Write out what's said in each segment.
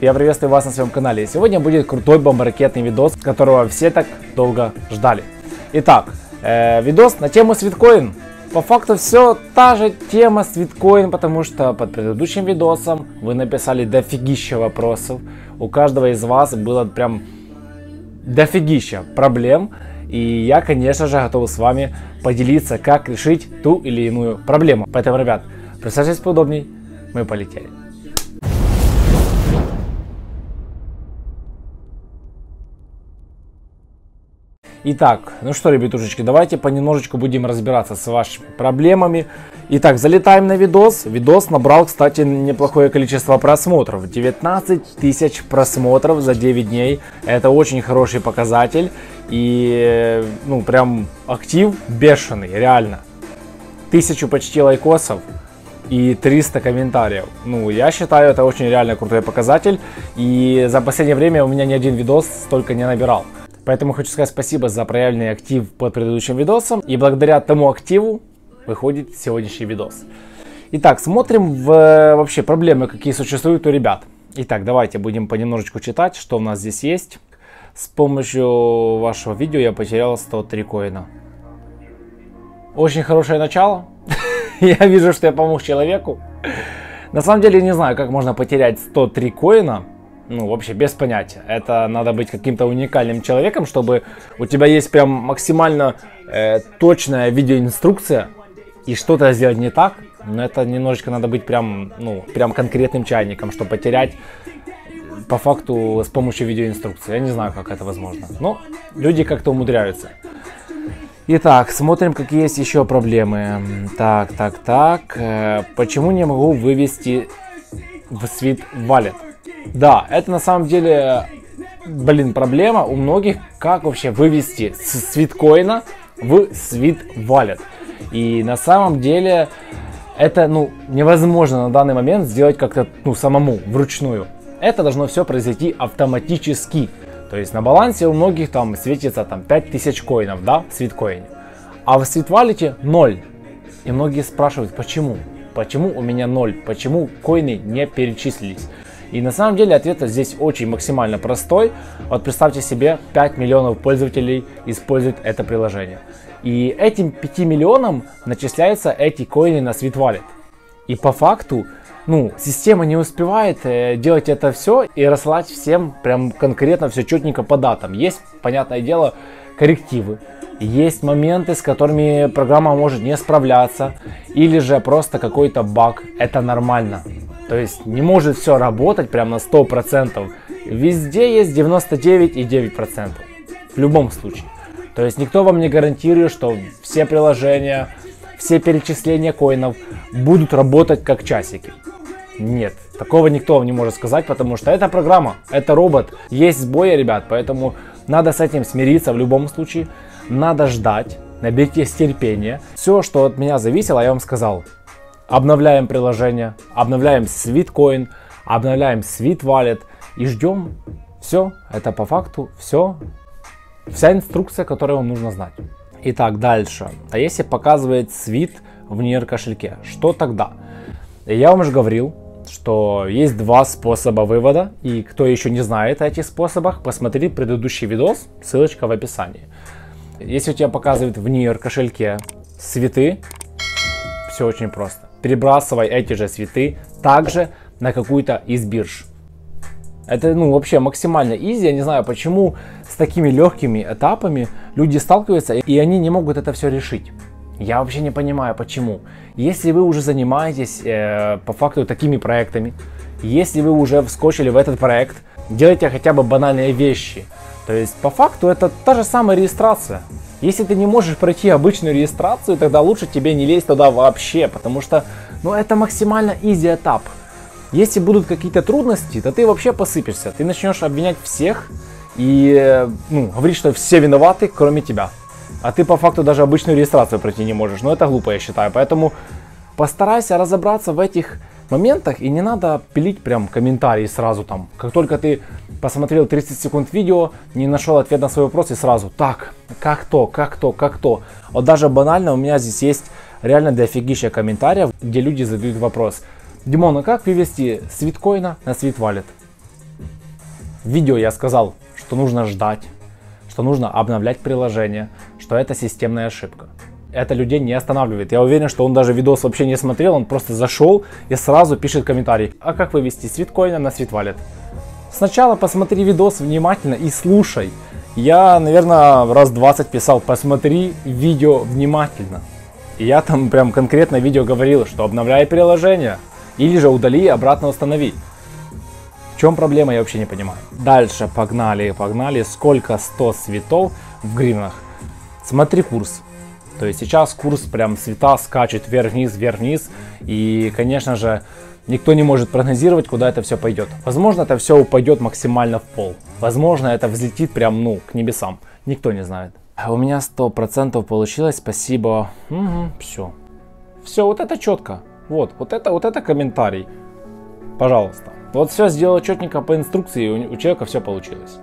я приветствую вас на своем канале. Сегодня будет крутой бомбаракетный видос, которого все так долго ждали. Итак, э, видос на тему свиткоин. По факту все та же тема свиткоин, потому что под предыдущим видосом вы написали дофигища вопросов. У каждого из вас было прям дофигища проблем. И я, конечно же, готов с вами поделиться, как решить ту или иную проблему. Поэтому, ребят, присаживайтесь поудобней, мы полетели. Итак, ну что, ребятушечки, давайте понемножечку будем разбираться с вашими проблемами. Итак, залетаем на видос. Видос набрал, кстати, неплохое количество просмотров. 19 тысяч просмотров за 9 дней. Это очень хороший показатель. И, ну, прям актив бешеный, реально. Тысячу почти лайкосов и 300 комментариев. Ну, я считаю, это очень реально крутой показатель. И за последнее время у меня ни один видос столько не набирал. Поэтому хочу сказать спасибо за проявленный актив под предыдущим видосом. И благодаря тому активу выходит сегодняшний видос. Итак, смотрим в, вообще проблемы, какие существуют у ребят. Итак, давайте будем понемножечку читать, что у нас здесь есть. С помощью вашего видео я потерял 103 коина. Очень хорошее начало. я вижу, что я помог человеку. На самом деле не знаю, как можно потерять 103 коина ну, вообще без понятия. Это надо быть каким-то уникальным человеком, чтобы у тебя есть прям максимально э, точная видеоинструкция и что-то сделать не так. Но это немножечко надо быть прям, ну, прям конкретным чайником, чтобы потерять по факту с помощью видеоинструкции. Я не знаю, как это возможно. Но люди как-то умудряются. Итак, смотрим, какие есть еще проблемы. Так, так, так. Э, почему не могу вывести в свит валет? Да, это на самом деле, блин, проблема у многих, как вообще вывести с свиткоина в свит валет. И на самом деле это, ну, невозможно на данный момент сделать как-то, ну, самому, вручную. Это должно все произойти автоматически. То есть на балансе у многих там светится там 5000 коинов, да, в свиткоине. А в свитвалите 0. И многие спрашивают, почему? Почему у меня 0? Почему коины не перечислились? И на самом деле ответ здесь очень максимально простой. Вот представьте себе, 5 миллионов пользователей используют это приложение. И этим 5 миллионам начисляются эти коины на Sweet Wallet. И по факту, ну, система не успевает э, делать это все и рассылать всем прям конкретно все четненько по датам. Есть, понятное дело, коррективы. Есть моменты, с которыми программа может не справляться, или же просто какой-то баг. Это нормально. То есть не может все работать прям на 100%. Везде есть 99,9%. В любом случае. То есть никто вам не гарантирует, что все приложения, все перечисления коинов будут работать как часики. Нет, такого никто вам не может сказать, потому что это программа, это робот. Есть сбои, ребят, поэтому надо с этим смириться в любом случае. Надо ждать, наберитесь терпения. Все, что от меня зависело, я вам сказал обновляем приложение, обновляем SweetCoin, обновляем Wallet и ждем. Все, это по факту все, вся инструкция, которую вам нужно знать. Итак, дальше. А если показывает Sweet в NIR кошельке, что тогда? Я вам уже говорил, что есть два способа вывода, и кто еще не знает о этих способах, посмотри предыдущий видос, ссылочка в описании. Если у тебя показывает в NIR кошельке цветы, все очень просто перебрасывай эти же цветы также на какую-то из бирж. Это, ну, вообще максимально изи. Я не знаю, почему с такими легкими этапами люди сталкиваются, и они не могут это все решить. Я вообще не понимаю, почему. Если вы уже занимаетесь э, по факту такими проектами, если вы уже вскочили в этот проект, делайте хотя бы банальные вещи. То есть по факту это та же самая регистрация. Если ты не можешь пройти обычную регистрацию, тогда лучше тебе не лезть туда вообще, потому что ну, это максимально изи этап. Если будут какие-то трудности, то ты вообще посыпешься. Ты начнешь обвинять всех и ну, говорить, что все виноваты, кроме тебя. А ты по факту даже обычную регистрацию пройти не можешь. Но это глупо, я считаю. Поэтому постарайся разобраться в этих моментах и не надо пилить прям комментарии сразу там. Как только ты посмотрел 30 секунд видео, не нашел ответ на свой вопрос и сразу, так, как то, как то, как то. Вот даже банально у меня здесь есть реально дофигища комментариев, где люди задают вопрос. Димон, а как вывести с свиткоина на свит валет? В видео я сказал, что нужно ждать, что нужно обновлять приложение, что это системная ошибка. Это людей не останавливает. Я уверен, что он даже видос вообще не смотрел, он просто зашел и сразу пишет комментарий. А как вывести с свиткоина на свитвалет? Сначала посмотри видос внимательно и слушай. Я, наверное, раз 20 писал, посмотри видео внимательно. И я там прям конкретно видео говорил, что обновляй приложение. Или же удали и обратно установи. В чем проблема, я вообще не понимаю. Дальше, погнали, погнали. Сколько 100 цветов в гривнах? Смотри курс. То есть сейчас курс прям цвета скачет вверх-вниз, вверх-вниз. И, конечно же, никто не может прогнозировать, куда это все пойдет. Возможно, это все упадет максимально в пол. Возможно, это взлетит прям, ну, к небесам. Никто не знает. А у меня 100% получилось, спасибо. Угу, все. Все, вот это четко. Вот, вот это, вот это комментарий. Пожалуйста. Вот все сделал четненько по инструкции, у, у человека все получилось.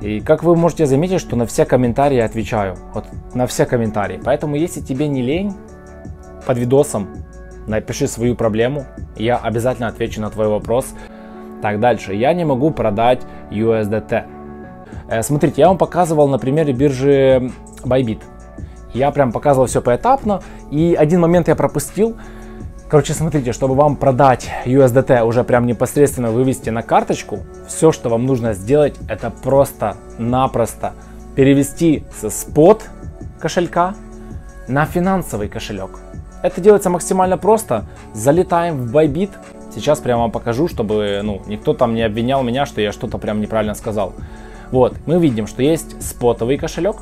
И как вы можете заметить, что на все комментарии отвечаю. Вот на все комментарии. Поэтому если тебе не лень, под видосом напиши свою проблему. Я обязательно отвечу на твой вопрос. Так, дальше. Я не могу продать USDT. Э, смотрите, я вам показывал на примере биржи Bybit. Я прям показывал все поэтапно. И один момент я пропустил. Короче, смотрите, чтобы вам продать USDT уже прям непосредственно вывести на карточку, все, что вам нужно сделать, это просто-напросто перевести со спот кошелька на финансовый кошелек. Это делается максимально просто. Залетаем в Bybit. Сейчас прямо вам покажу, чтобы ну, никто там не обвинял меня, что я что-то прям неправильно сказал. Вот, мы видим, что есть спотовый кошелек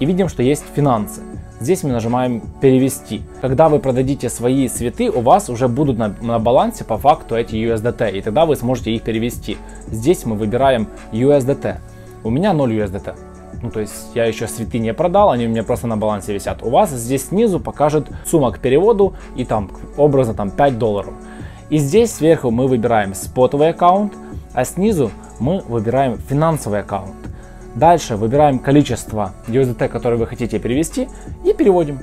и видим, что есть финансы. Здесь мы нажимаем перевести. Когда вы продадите свои цветы, у вас уже будут на, на балансе по факту эти USDT, и тогда вы сможете их перевести. Здесь мы выбираем USDT. У меня 0 USDT. Ну, то есть я еще цветы не продал, они у меня просто на балансе висят. У вас здесь снизу покажет сумма к переводу и там образно там 5 долларов. И здесь сверху мы выбираем спотовый аккаунт, а снизу мы выбираем финансовый аккаунт. Дальше выбираем количество USDT, которое вы хотите перевести и переводим.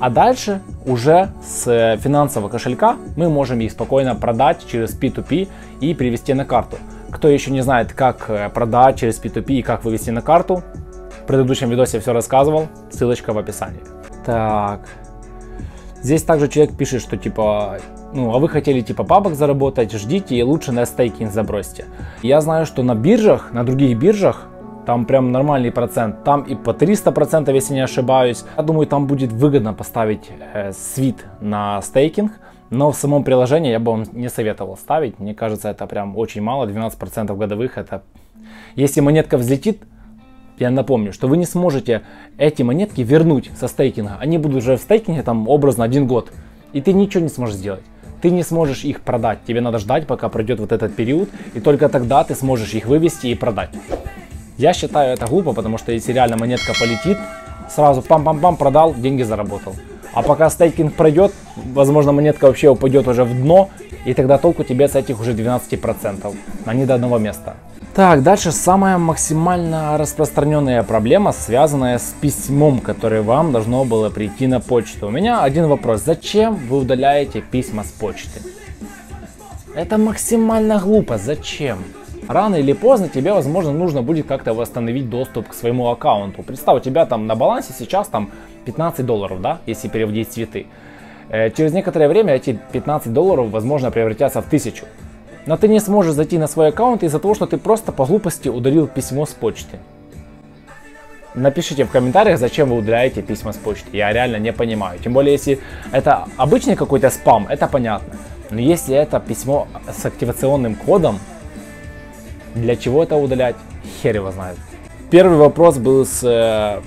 А дальше уже с финансового кошелька мы можем их спокойно продать через P2P и перевести на карту. Кто еще не знает, как э, продать через P2P и как вывести на карту, в предыдущем видосе все рассказывал, ссылочка в описании. Так, здесь также человек пишет, что типа, ну, а вы хотели типа бабок заработать, ждите и лучше на стейкинг забросьте. Я знаю, что на биржах, на других биржах там прям нормальный процент. Там и по 300%, если не ошибаюсь. Я думаю, там будет выгодно поставить э, свит на стейкинг. Но в самом приложении я бы вам не советовал ставить. Мне кажется, это прям очень мало. 12% годовых это... Если монетка взлетит, я напомню, что вы не сможете эти монетки вернуть со стейкинга. Они будут уже в стейкинге там образно один год. И ты ничего не сможешь сделать. Ты не сможешь их продать. Тебе надо ждать, пока пройдет вот этот период. И только тогда ты сможешь их вывести и продать. Я считаю это глупо, потому что если реально монетка полетит, сразу пам-пам-пам продал, деньги заработал. А пока стейкинг пройдет, возможно монетка вообще упадет уже в дно, и тогда толку тебе с этих уже 12%, а не до одного места. Так, дальше самая максимально распространенная проблема, связанная с письмом, которое вам должно было прийти на почту. У меня один вопрос. Зачем вы удаляете письма с почты? Это максимально глупо. Зачем? Рано или поздно тебе, возможно, нужно будет как-то восстановить доступ к своему аккаунту. Представь, у тебя там на балансе сейчас там 15 долларов, да, если переводить цветы. Э, через некоторое время эти 15 долларов, возможно, превратятся в 1000. Но ты не сможешь зайти на свой аккаунт из-за того, что ты просто по глупости удалил письмо с почты. Напишите в комментариях, зачем вы удаляете письма с почты. Я реально не понимаю. Тем более, если это обычный какой-то спам, это понятно. Но если это письмо с активационным кодом, для чего это удалять? Хер его знает. Первый вопрос был с э,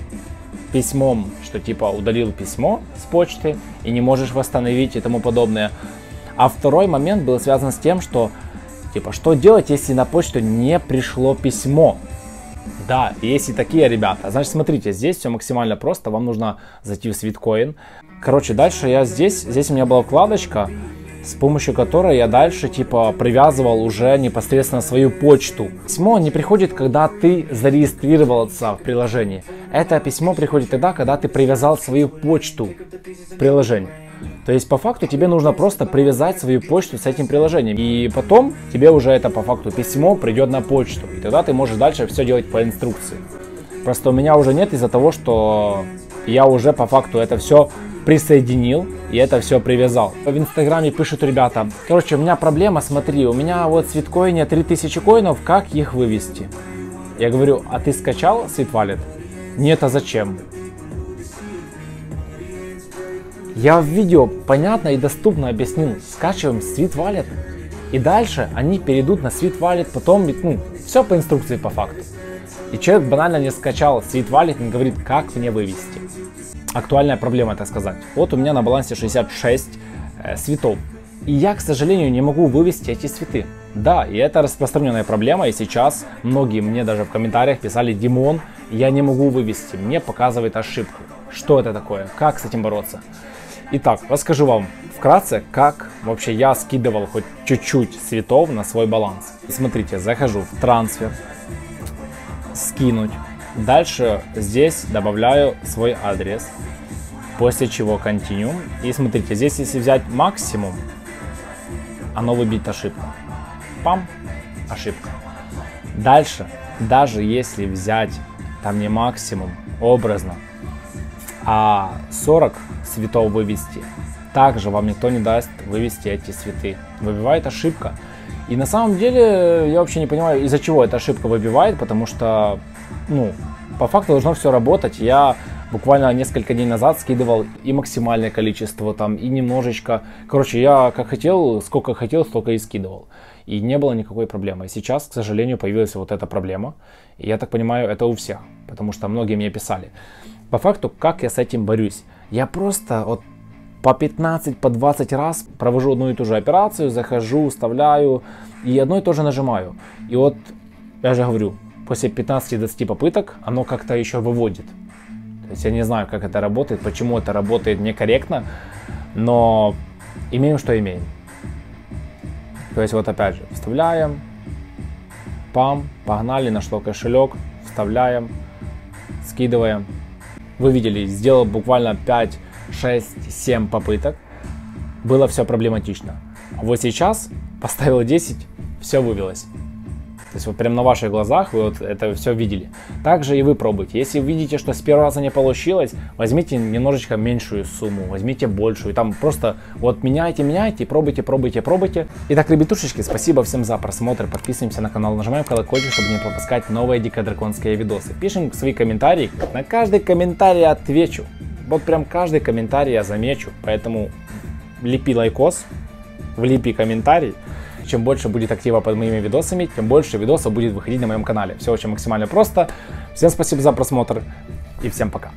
письмом, что типа удалил письмо с почты и не можешь восстановить и тому подобное. А второй момент был связан с тем, что типа что делать, если на почту не пришло письмо? Да, есть и такие ребята. Значит, смотрите, здесь все максимально просто. Вам нужно зайти в Sweetcoin. Короче, дальше я здесь, здесь у меня была вкладочка, с помощью которой я дальше типа привязывал уже непосредственно свою почту. Письмо не приходит, когда ты зарегистрировался в приложении. Это письмо приходит тогда, когда ты привязал свою почту в приложении. То есть по факту тебе нужно просто привязать свою почту с этим приложением. И потом тебе уже это по факту письмо придет на почту. И тогда ты можешь дальше все делать по инструкции. Просто у меня уже нет из-за того, что я уже по факту это все присоединил и это все привязал. В инстаграме пишут ребята, короче, у меня проблема, смотри, у меня вот с свиткоине 3000 коинов, как их вывести? Я говорю, а ты скачал Sweet Нет, а зачем? Я в видео понятно и доступно объяснил, скачиваем Wallet. И дальше они перейдут на Wallet, потом, ну, все по инструкции по факту. И человек банально не скачал Wallet и говорит, как мне вывести. Актуальная проблема, так сказать. Вот у меня на балансе 66 э, цветов. И я, к сожалению, не могу вывести эти цветы. Да, и это распространенная проблема, и сейчас многие мне даже в комментариях писали, Димон, я не могу вывести, мне показывает ошибку. Что это такое? Как с этим бороться? Итак, расскажу вам вкратце, как вообще я скидывал хоть чуть-чуть цветов на свой баланс. Смотрите, захожу в трансфер, скинуть. Дальше здесь добавляю свой адрес, после чего continue. И смотрите, здесь если взять максимум, оно выбьет ошибку. Пам, ошибка. Дальше, даже если взять там не максимум, образно, а 40 цветов вывести, также вам никто не даст вывести эти цветы. Выбивает ошибка. И на самом деле я вообще не понимаю, из-за чего эта ошибка выбивает, потому что, ну, по факту должно все работать. Я буквально несколько дней назад скидывал и максимальное количество там, и немножечко. Короче, я как хотел, сколько хотел, столько и скидывал. И не было никакой проблемы. Сейчас, к сожалению, появилась вот эта проблема. И я так понимаю, это у всех, потому что многие мне писали. По факту, как я с этим борюсь? Я просто вот по 15, по 20 раз провожу одну и ту же операцию, захожу, вставляю и одно и то же нажимаю. И вот, я же говорю, после 15-20 попыток оно как-то еще выводит. То есть я не знаю, как это работает, почему это работает некорректно, но имеем, что имеем. То есть вот опять же, вставляем, пам, погнали, нашло кошелек, вставляем, скидываем, вы видели, сделал буквально 5, 6, 7 попыток. Было все проблематично. Вот сейчас поставил 10, все вывелось. Есть вот прямо на ваших глазах вы вот это все видели. Также и вы пробуйте. Если видите, что с первого раза не получилось, возьмите немножечко меньшую сумму, возьмите большую. Там просто вот меняйте, меняйте, пробуйте, пробуйте, пробуйте. Итак, ребятушечки, спасибо всем за просмотр. Подписываемся на канал, нажимаем колокольчик, чтобы не пропускать новые дикодраконские видосы. Пишем свои комментарии. На каждый комментарий отвечу. Вот прям каждый комментарий я замечу. Поэтому лепи лайкос, влепи комментарий чем больше будет актива под моими видосами, тем больше видосов будет выходить на моем канале. Все очень максимально просто. Всем спасибо за просмотр и всем пока.